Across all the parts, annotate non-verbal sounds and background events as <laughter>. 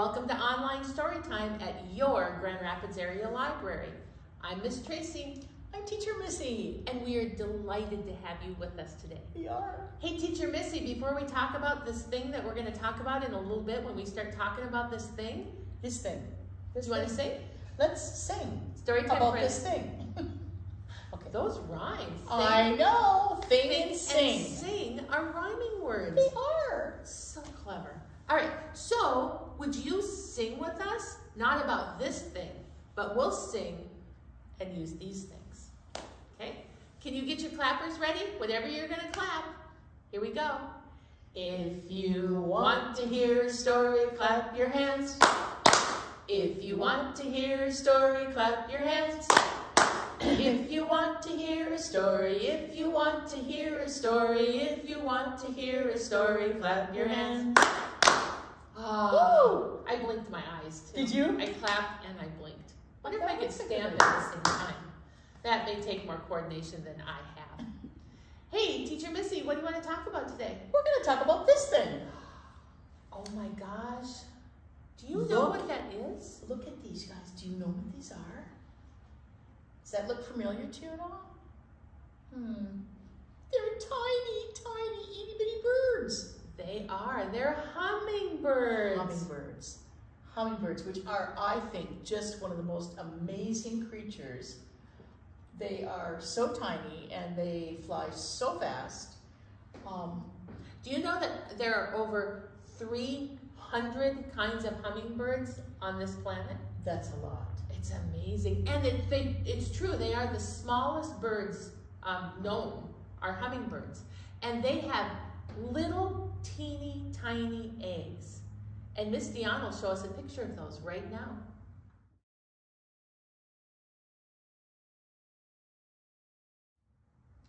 welcome to Online Storytime at your Grand Rapids Area Library. I'm Miss Tracy, I'm Teacher Missy. and we are delighted to have you with us today. We are. Hey, Teacher Missy, before we talk about this thing that we're going to talk about in a little bit, when we start talking about this thing, This thing. do you want to sing? Let's sing Storytime about friends. this thing. <laughs> okay. Those rhyme. I know. Thing Sing and sing. and sing are rhyming words. They are. So clever. All right, so would you sing with us? Not about this thing, but we'll sing and use these things. Okay? Can you get your clappers ready? Whatever you're going to clap. Here we go. If you want to hear a story, clap your hands. If you want to hear a story, clap your hands. If you want to hear a story, if you want to hear a story, if you want to hear a story, clap your hands. Oh, I blinked my eyes too. Did you? I clapped and I blinked. What if I could stand at the same time. That may take more coordination than I have. <laughs> Hey, Teacher Missy, what do you want to talk about today? We're going to talk about this thing. <gasps> Oh my gosh. Do you know what that is? Look at these guys. Do you know what these are? Does that look familiar to you at all? Hmm. They're tiny, tiny, itty bitty birds. They are. They're hummingbirds. Hummingbirds. Hummingbirds, which are, I think, just one of the most amazing creatures. They are so tiny and they fly so fast. Um, Do you know that there are over 300 kinds of hummingbirds on this planet? that's a lot. It's amazing. And it, they, it's true, they are the smallest birds um, known, are hummingbirds. And they have little teeny tiny eggs. And Miss Dion will show us a picture of those right now.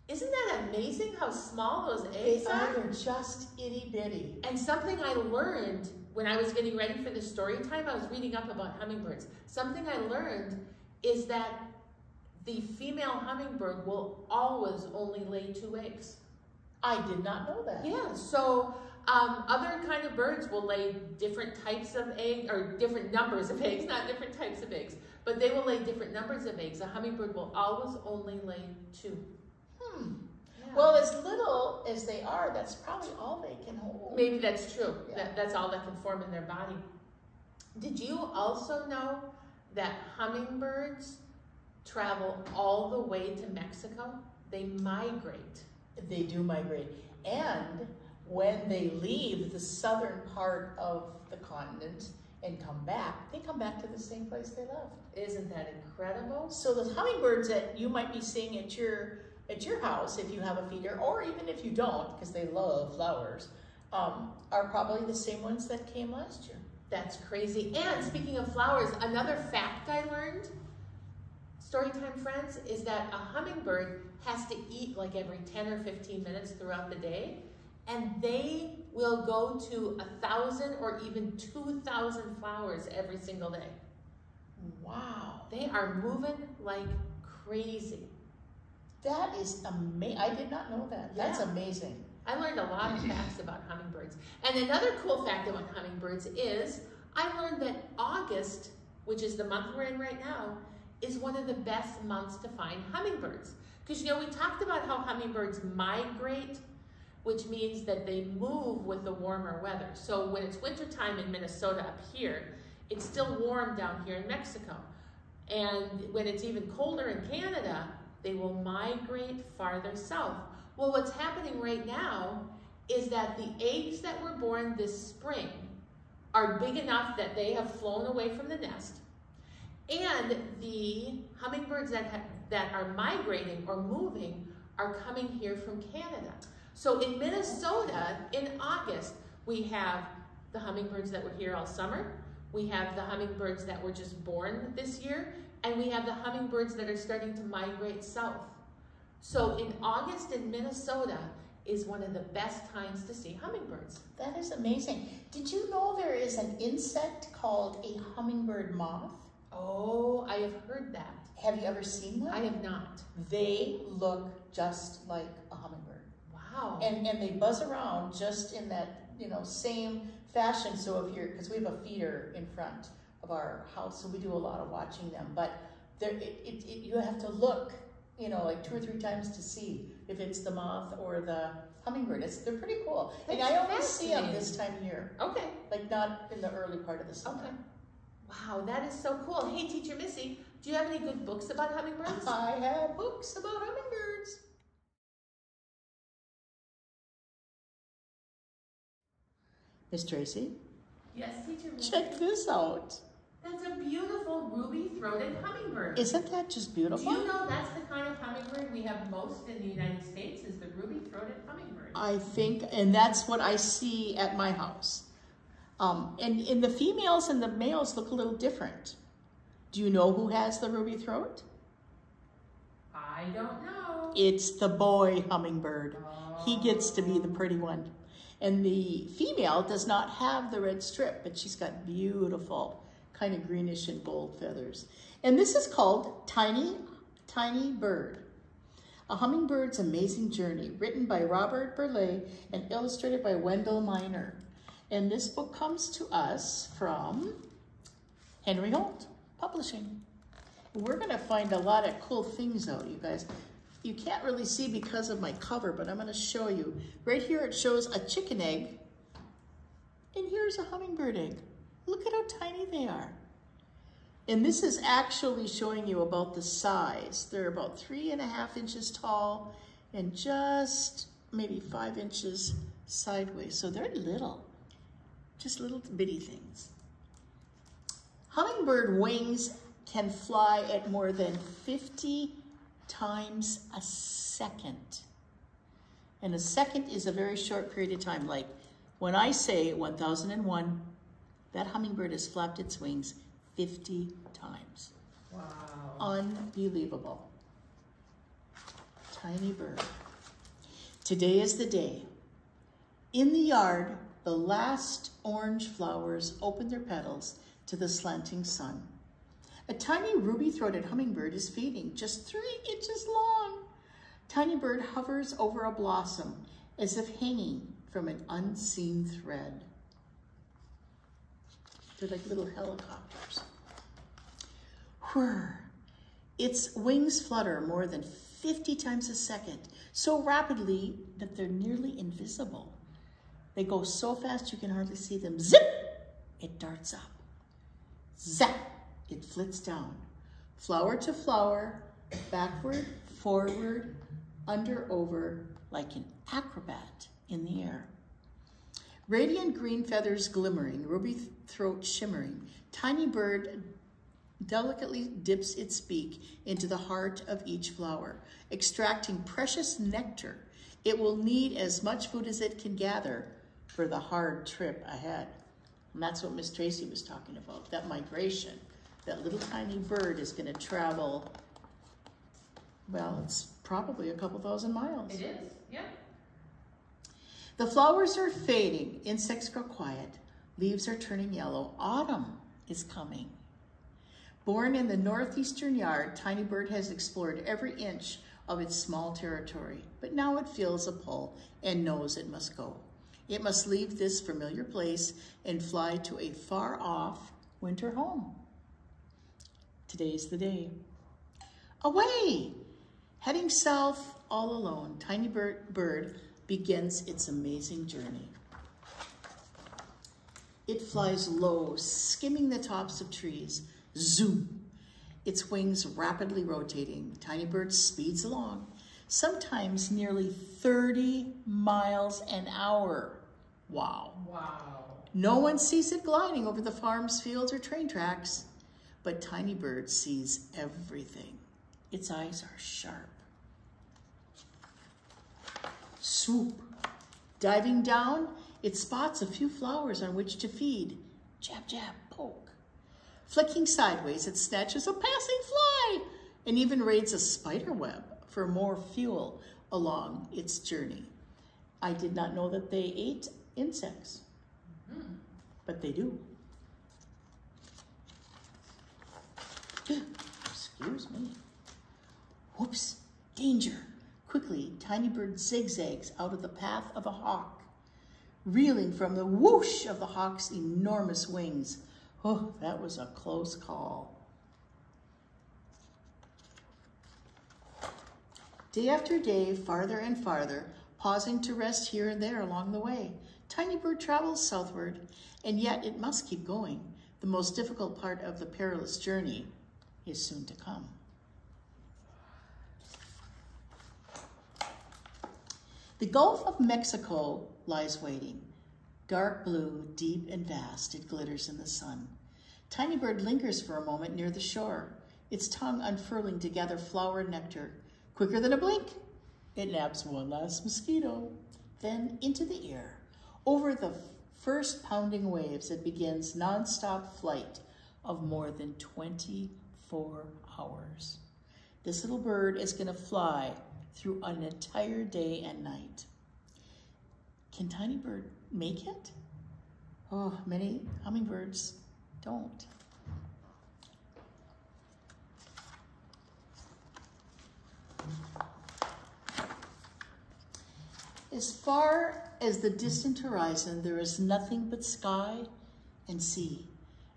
Isn't that amazing how small those eggs are are? they're just itty bitty. And something I learned when I was getting ready for the story time, I was reading up about hummingbirds. Something I learned is that the female hummingbird will always only lay two eggs. I did not know that. Yeah, so um, other kind of birds will lay different types of eggs, or different numbers of <laughs> eggs, not different types of eggs, but they will lay different numbers of eggs. A hummingbird will always only lay two. Hmm. Yeah. Well, as little as they are, that's probably all they can hold. Maybe that's true. Yeah. That, that's all that can form in their body. Did you also know that hummingbirds travel all the way to Mexico? They migrate. They do migrate. And when they leave the southern part of the continent and come back, they come back to the same place they left. Isn't that incredible? So the hummingbirds that you might be seeing at your at your house if you have a feeder, or even if you don't, because they love flowers, um, are probably the same ones that came last year. That's crazy. And speaking of flowers, another fact I learned, Storytime friends, is that a hummingbird has to eat like every 10 or 15 minutes throughout the day. And they will go to a thousand or even 2,000 flowers every single day. Wow, They are moving like crazy. that is amazing. I did not know that. That's amazing. I learned a lot of facts about hummingbirds. And another cool fact about hummingbirds is I learned that August, which is the month we're in right now, is one of the best months to find hummingbirds. Because you know, we talked about how hummingbirds migrate, which means that they move with the warmer weather. So when it's wintertime in Minnesota up here, it's still warm down here in Mexico. And when it's even colder in Canada, they will migrate farther south. Well, what's happening right now is that the eggs that were born this spring are big enough that they have flown away from the nest. And the hummingbirds that, ha- that are migrating or moving are coming here from Canada. So in Minnesota, in August, we have the hummingbirds that were here all summer. We have the hummingbirds that were just born this year, and we have the hummingbirds that are starting to migrate south. So in August in Minnesota is one of the best times to see hummingbirds. That is amazing. Did you know there is an insect called a hummingbird moth? Oh, I have heard that. Have you ever seen one? I have not. They look just like a hummingbird. Wow. And, and they buzz around just in that, you know, same fashion. So if you're, because we have a feeder in front of our house, so we do a lot of watching them. But there, it, it, it, you have to look, you know, like two or three times to see if it's the moth or the hummingbird. It's, they're pretty cool. and I only see them this time of year, Okay. like not in the early part of the summer. Okay. Wow, that is so cool. Hey, Teacher Missy, do you have any good books about hummingbirds? I have books about hummingbirds. Miss Tracy, yes, Teacher Missy. check this out. That's a beautiful ruby-throated hummingbird. Isn't that just beautiful? Do beautiful? you know that's the kind of hummingbird we have most in the United States is the ruby-throated hummingbird? I think, and that's what I see at my house. Um, and, and the females and the males look a little different. Do you know who has the ruby throat? I don't know. It's the boy hummingbird. He gets to be the pretty one. And the female does not have the red strip, but she's got beautiful kind of greenish and gold feathers. And this is called Tiny, Tiny Bird. A Hummingbird's Amazing Journey, written by Robert Burleigh and illustrated by Wendell Minor. And this book comes to us from Henry Holt Publishing. We're gonna find a lot of cool things out, you guys. You can't really see because of my cover, but I'm gonna show you. Right here it shows a chicken egg, and here's a hummingbird egg. Look at how tiny they are. And this is actually showing you about the size. They're about three and a half inches tall and just maybe five inches sideways. So they're little, just little bitty things. Hummingbird wings can fly at more than 50 times a second. And a second is a very short period of time. Like when I say 1001, that hummingbird has flapped its wings 50 times. Wow. Unbelievable. Tiny bird. Today is the day. In the yard, the last orange flowers open their petals to the slanting sun. A tiny ruby-throated hummingbird is feeding, just three inches long. Tiny bird hovers over a blossom as if hanging from an unseen thread. They're like little helicopters. Whir. Its wings flutter more than 50 times a second, so rapidly that they're nearly invisible. They go so fast you can hardly see them. Zip! It darts up. Zap! It flits down. Flower to flower, backward, forward, under, over, like an acrobat in the air. Radiant green feathers glimmering, ruby throat shimmering, tiny bird delicately dips its beak into the heart of each flower, extracting precious nectar. It will need as much food as it can gather for the hard trip ahead. And that's what Miss Tracy was talking about, that migration. That little tiny bird is gonna travel, well, it's probably a couple thousand miles. It is, yeah. The flowers are fading, insects grow quiet, leaves are turning yellow, autumn is coming. Born in the northeastern yard, Tiny Bird has explored every inch of its small territory, but now it feels a pull and knows it must go. It must leave this familiar place and fly to a far off winter home. Today's the day. Away! Heading south all alone, Tiny Bird, bird begins its amazing journey. It flies low, skimming the tops of trees. Zoom! Its wings rapidly rotating. Tiny Bird speeds along, sometimes nearly 30 miles an hour. Wow. Wow. No one sees it gliding over the farm's fields or train tracks, but Tiny Bird sees everything. Its eyes are sharp. Swoop. Diving down, it spots a few flowers on which to feed. Jab, jab, poke. Flicking sideways, it snatches a passing fly and even raids a spider web for more fuel along its journey. I did not know that they ate insects, but they do. <gasps> Excuse me. Whoops, danger. Quickly, Tiny Bird zigzags out of the path of a hawk, reeling from the whoosh of the hawk's enormous wings. Oh, that was a close call. Day after day, farther and farther, pausing to rest here and there along the way, Tiny Bird travels southward, and yet it must keep going. The most difficult part of the perilous journey is soon to come. The Gulf of Mexico lies waiting. Dark blue, deep and vast, it glitters in the sun. Tiny Bird lingers for a moment near the shore, its tongue unfurling to gather flower nectar Quicker than a blink, it naps one last mosquito. Then into the air, over the first pounding waves, it begins nonstop flight of more than 24 hours. This little bird is gonna fly through an entire day and night. Can Tiny Bird make it? Oh, many hummingbirds don't. As far as the distant horizon, there is nothing but sky and sea,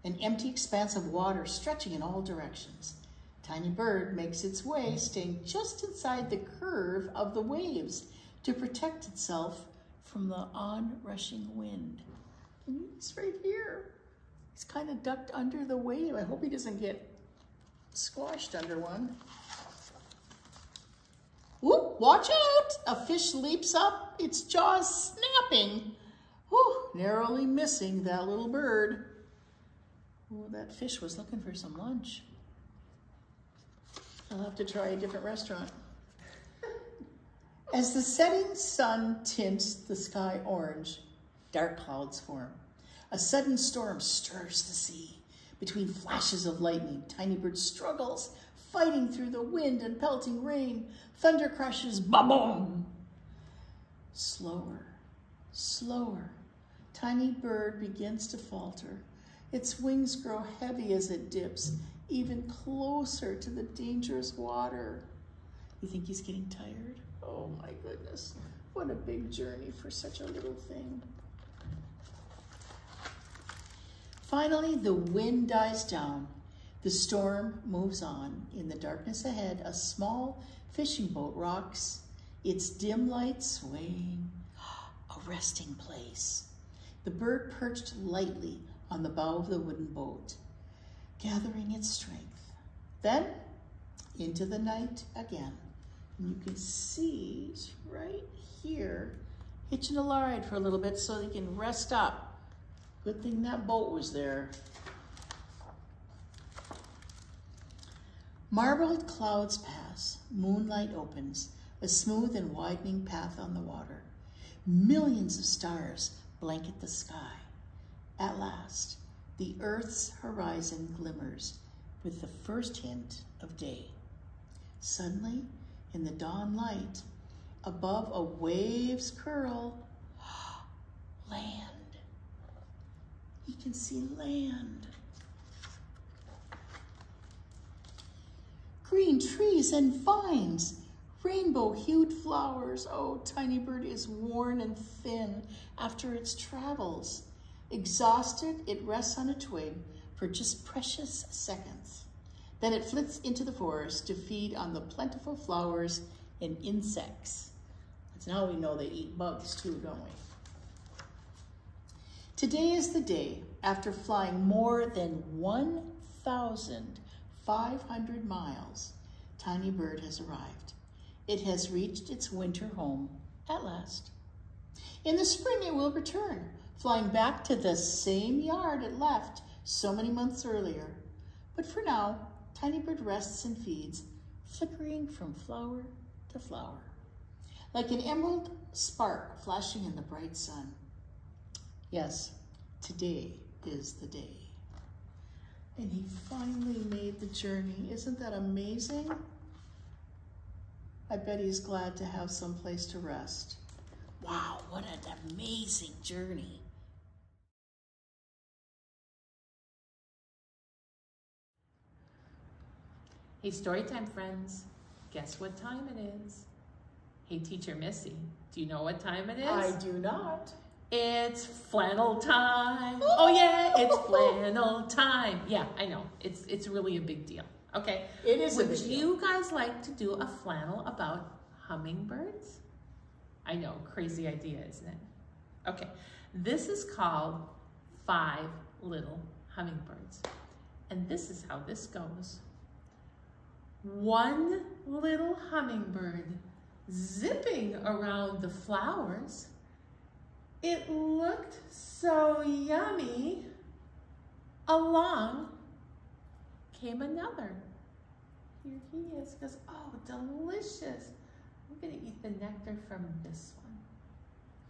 an empty expanse of water stretching in all directions. Tiny bird makes its way, staying just inside the curve of the waves to protect itself from the onrushing wind. Mm, and he's right here. He's kind of ducked under the wave. I hope he doesn't get squashed under one. Whoop, watch out! A fish leaps up, its jaws snapping. Whew, narrowly missing that little bird. Oh, that fish was looking for some lunch. I'll have to try a different restaurant. As the setting sun tints the sky orange, dark clouds form. A sudden storm stirs the sea. Between flashes of lightning, Tiny Bird struggles fighting through the wind and pelting rain. Thunder crashes, ba-boom. Slower, slower. Tiny bird begins to falter. Its wings grow heavy as it dips, even closer to the dangerous water. You think he's getting tired? Oh my goodness. What a big journey for such a little thing. Finally, the wind dies down the storm moves on. In the darkness ahead, a small fishing boat rocks, its dim light swaying, <gasps> a resting place. The bird perched lightly on the bow of the wooden boat, gathering its strength. Then, into the night again. And you can see right here, hitching a ride for a little bit so they can rest up. Good thing that boat was there. Marbled clouds pass, moonlight opens, a smooth and widening path on the water. Millions of stars blanket the sky. At last, the earth's horizon glimmers with the first hint of day. Suddenly, in the dawn light, above a wave's curl, <gasps> land. You can see land. Green trees and vines, rainbow-hued flowers. Oh, Tiny Bird is worn and thin after its travels. Exhausted, it rests on a twig for just precious seconds. Then it flits into the forest to feed on the plentiful flowers and insects. So now we know they eat bugs too, don't we? Today is the day after flying more than 1,000 500 miles, Tiny Bird has arrived. It has reached its winter home at last. In the spring, it will return, flying back to the same yard it left so many months earlier. But for now, Tiny Bird rests and feeds, flickering from flower to flower, like an emerald spark flashing in the bright sun. Yes, today is the day. And he finally made the journey. Isn't that amazing? I bet he's glad to have some place to rest. Wow, what an amazing journey. Hey, story time, friends. Guess what time it is? Hey, teacher Missy, do you know what time it is? I do not. It's flannel time. Oh yeah, it's flannel time. Yeah, I know. It's it's really a big deal. Okay. It is a Would big deal. you guys like to do a flannel about hummingbirds? I know, crazy idea, isn't it? Okay. This is called Five Little Hummingbirds. And this is how this goes. One little hummingbird zipping around the flowers. It looked so yummy. Along came another. Here he is, He goes, oh, delicious. I'm gonna eat the nectar from this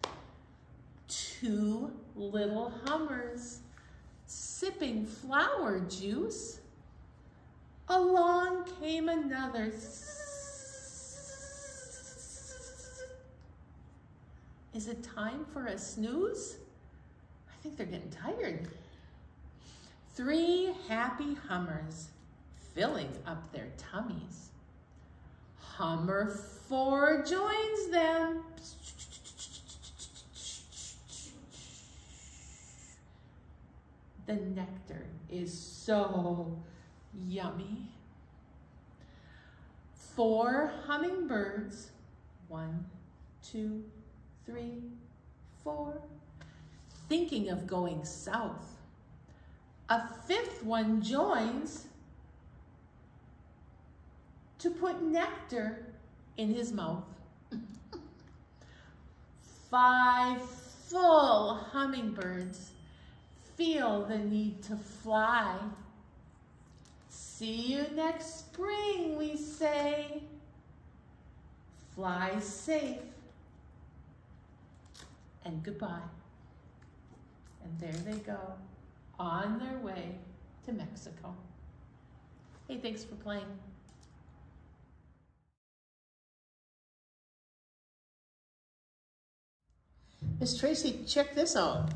one. Two little hummers sipping flower juice. Along came another. Is it time for a snooze? I think they're getting tired. Three happy hummers filling up their tummies. Hummer four joins them. The nectar is so yummy. Four hummingbirds, one, two, three, four, thinking of going south. A fifth one joins to put nectar in his mouth. <laughs> Five full hummingbirds feel the need to fly. See you next spring, we say. Fly safe. And goodbye. And there they go, on their way to Mexico. Hey, thanks for playing. Miss Tracy, check this out.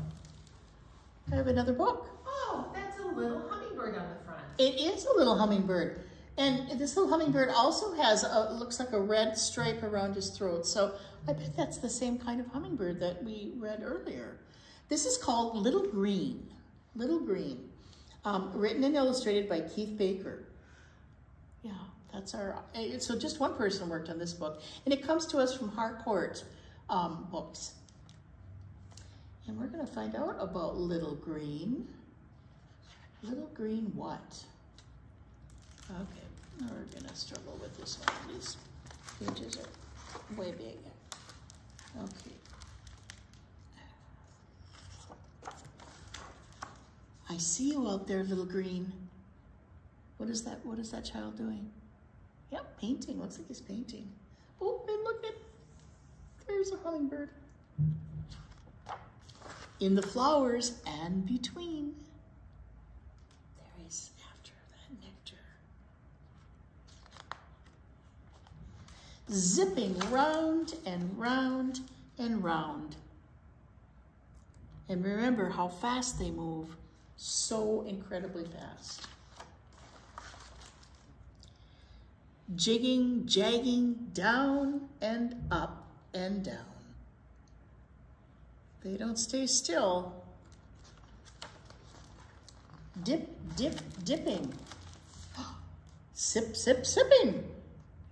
I have another book. Oh, that's a little hummingbird on the front. It is a little hummingbird. And this little hummingbird also has, a, looks like a red stripe around his throat. So I bet that's the same kind of hummingbird that we read earlier. This is called Little Green. Little Green. Um, written and illustrated by Keith Baker. Yeah, that's our, eh, so just one person worked on this book. And it comes to us from Harcourt um, Books. And we're gonna find out about Little Green. Little Green what? Okay, we're gonna struggle with this one. These pages are way big. Okay. I see you out there, Little Green. What is that? What is that child doing? Yep, painting. Looks like he's painting. Oh, and look at, there's a hummingbird in the flowers and between. There is after that nectar. Zipping round and round and round. And remember how fast they move. So incredibly fast. Jigging, jagging, down and up and down. They don't stay still. Dip, dip, dipping. <gasps> Sip, sip, sipping.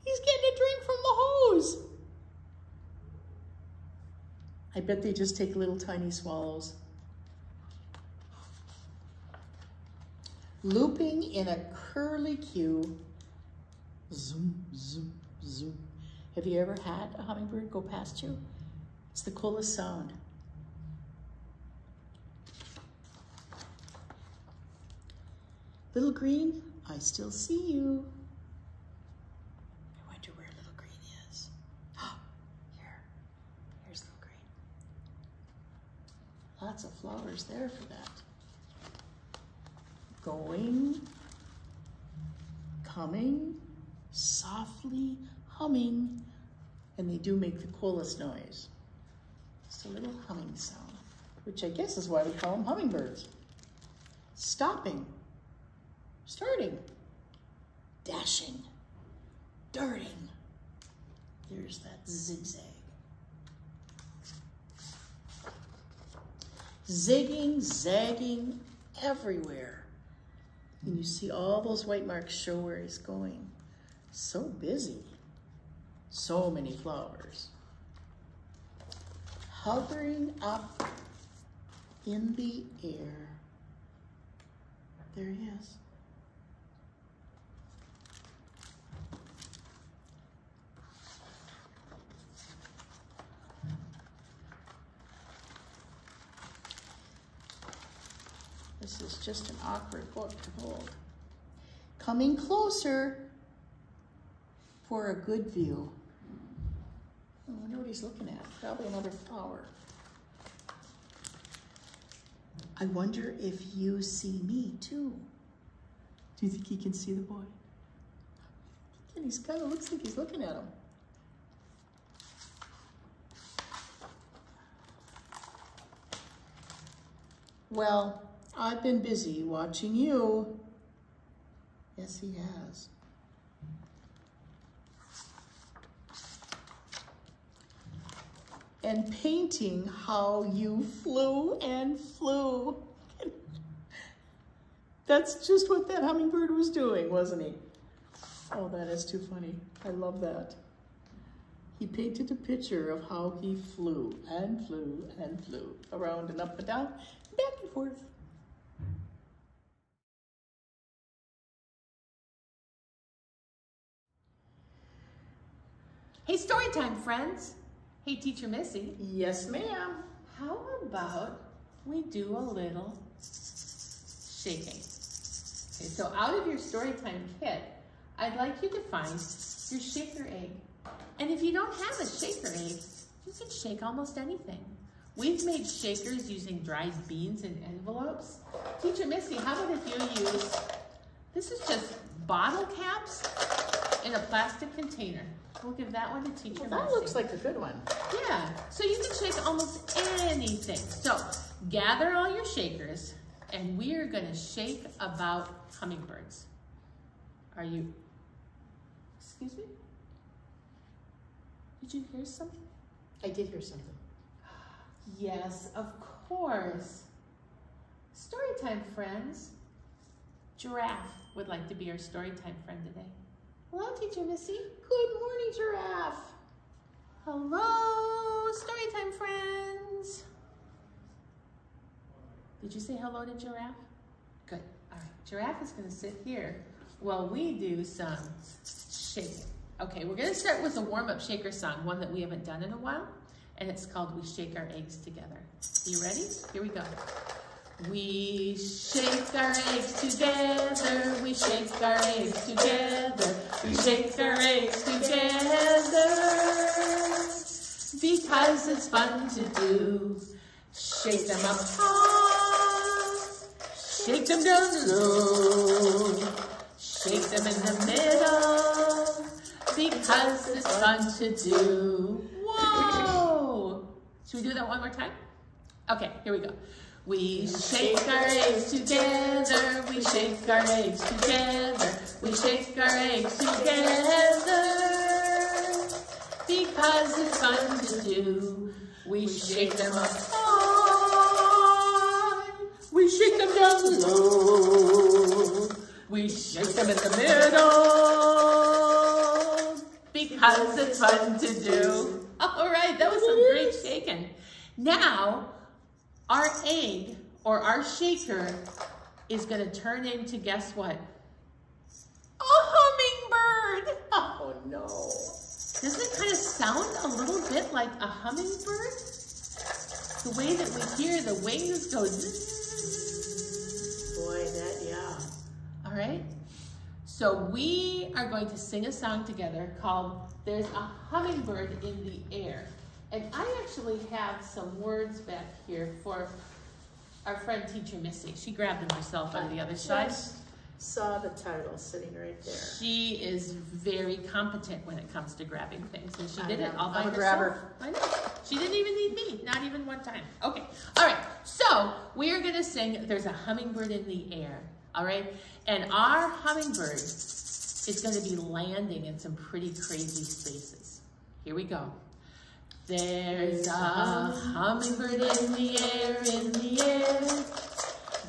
He's getting I bet they just take little tiny swallows. Looping in a curly cue. Zoom, zoom, zoom. Have you ever had a hummingbird go past you? It's the coolest sound. Little Green, I still see you. I wonder where Little Green is. Here, here's Little Green. Lots of flowers there for that. going, coming, softly humming, and they do make the coolest noise. Just a little humming sound, which I guess is why we call them hummingbirds. Stopping, starting, dashing, darting. There's that zigzag. Zigging, zagging everywhere. And you see all those white marks show where he's going. So busy. So many flowers. Hovering up in the air. There he is. This is just an awkward book to hold. Coming closer for a good view. Oh, I wonder what he's looking at. Probably another flower. I wonder if you see me too. Do you think he can see the boy? And he's kind of looks like he's looking at him. Well, I've been busy watching you. Yes, he has. And painting how you flew and flew. <laughs> That's just what that hummingbird was doing, wasn't he? Oh, that is too funny. I love that. He painted a picture of how he flew and flew and flew around and up and down, back and forth. Hey, story time, friends. Hey, Teacher Missy. Yes, ma'am. How about we do a little shaking? Okay, so out of your story time kit, I'd like you to find your shaker egg. And if you don't have a shaker egg, you can shake almost anything. We've made shakers using dried beans and envelopes. Teacher Missy, how about if you use, this is just bottle caps in a plastic container. We'll give that one to Teacher Well, that looks like a good one. Yeah, so you can shake almost anything. So gather all your shakers and we are gonna shake about hummingbirds. Are you, excuse me? Did you hear something? I did hear something. Yes, of course. Story time friends. Giraffe would like to be our story time friend today. Hello, Teacher Missy. Good morning, giraffe. Hello, Storytime friends. Did you say hello to Giraffe? Good. All right. Giraffe is going to sit here while we do some shaking. Okay, we're going to start with a warm-up shaker song, one that we haven't done in a while, and it's called We Shake Our Eggs Together. You ready? Here we go. We shake our eggs together, we shake our eggs together, eggs together, because it's fun to do. Shake them up high, shake them down low, shake them in the middle, because it's fun to do. Whoa! Should we do that one more time? Okay, here we go. We shake our eggs together, we shake our eggs together, we shake our eggs together, because it's fun to do. We shake them up high, we shake them down low, we shake them in the middle, because it's fun to do. All right, that was some great shaking. Now, our egg or our shaker is going to turn into, guess what? A hummingbird. Oh no. Doesn't it kind of sound a little bit like a hummingbird? The way that we hear the wings go zzz. Boy, that, yeah. All right? So we are going to sing a song together called There's a Hummingbird in the Air. And I actually have some words back here for our friend teacher Missy. She grabbed them herself on the other side. Saw the title sitting right there. She is very competent when it comes to grabbing things, and she I did it all by I'm a herself. grabber. I know. She didn't even need me, not even one time. Okay. All right. So we are gonna sing. There's a hummingbird in the air. All right, and our hummingbird is gonna be landing in some pretty crazy spaces. Here we go. There's a hummingbird in the air, in the air.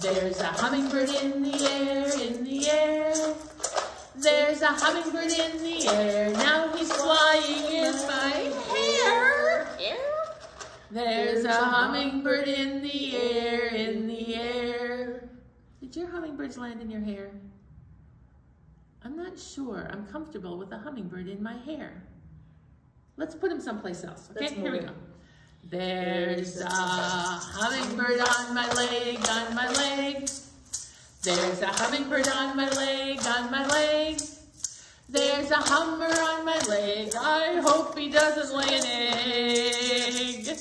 There's a hummingbird in the air, in the air. There's a hummingbird in the air. Now he's flying in my hair. There's a hummingbird in the air, in the air. Did your hummingbirds land in your hair? I'm not sure. I'm comfortable with a hummingbird in my hair. Let's put him someplace else. Okay, Let's here we go. There's a hummingbird on my leg, on my leg. There's a hummingbird on my leg, on my leg. There's a hummer on my leg. I hope he doesn't lay an egg.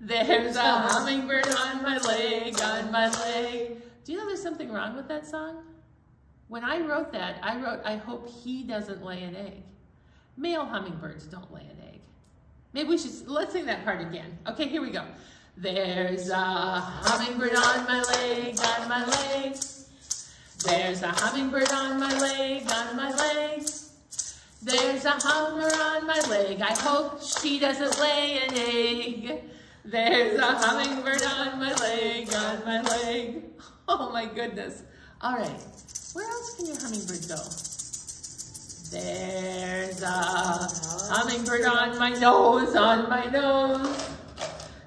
There's a hummingbird on my leg, on my leg. Do you know there's something wrong with that song? When I wrote that, I wrote, I hope he doesn't lay an egg. Male hummingbirds don't lay an egg. Maybe we should, let's sing that part again. Okay, here we go. There's a hummingbird on my leg, on my leg. There's a hummingbird on my leg, on my leg. There's a hummer on my leg. I hope she doesn't lay an egg. There's a hummingbird on my leg, on my leg. <laughs> Oh my goodness. All right. Where else can your hummingbird go? There's a hummingbird on my nose, on my nose.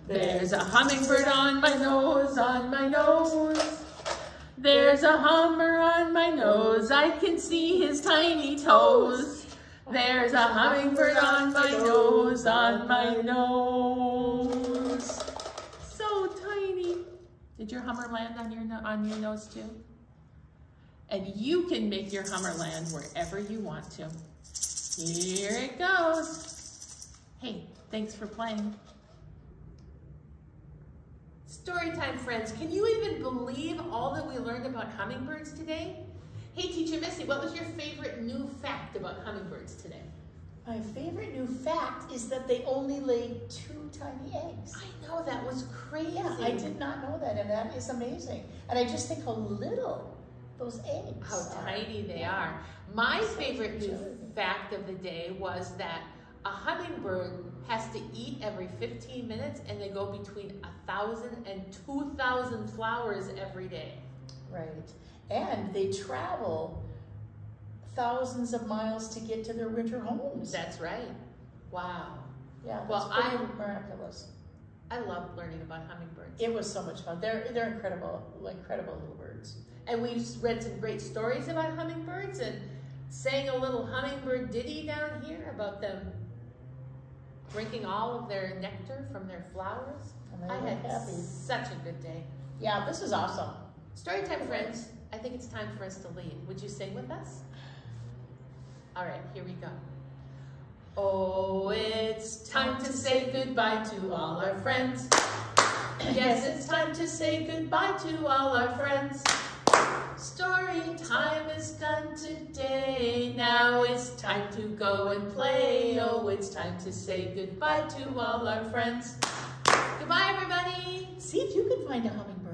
There's a hummingbird on my nose, on my nose. There's a hummer on my nose, I can see his tiny toes. There's a hummingbird on my nose, on my nose. So tiny. Did your hummer land on your, on your nose too? And you can make your hummer land wherever you want to. Here it goes. Hey, thanks for playing. Story time, friends. Can you even believe all that we learned about hummingbirds today? Hey, Teacher Missy, what was your favorite new fact about hummingbirds today? My favorite new fact is that they only lay two tiny eggs. I know that was crazy. Yeah, I did not know that, and that is amazing. And I just think how little those eggs How are. tiny they are. My favorite new fact of the day was that a hummingbird has to eat every 15 minutes and they go between a thousand and two thousand flowers every day. Right. And they travel thousands of miles to get to their winter homes. That's right. Wow. yeah, that's well, I'm- miraculous. I love learning about hummingbirds. It was so much fun. They're they're incredible, incredible little birds. And we've read some great stories about hummingbirds and sang a little hummingbird ditty down here about them drinking all of their nectar from their flowers. I had happy. such a good day. Yeah, this is awesome. Storytime friends, I think it's time for us to leave. Would you sing with us? All right, here we go. Oh, it's time to say goodbye to all our friends. Yes, it's time to say goodbye to all our friends. Story time is done today. Now it's time to go and play. Oh, it's time to say goodbye to all our friends. Goodbye, everybody. See if you can find a hummingbird.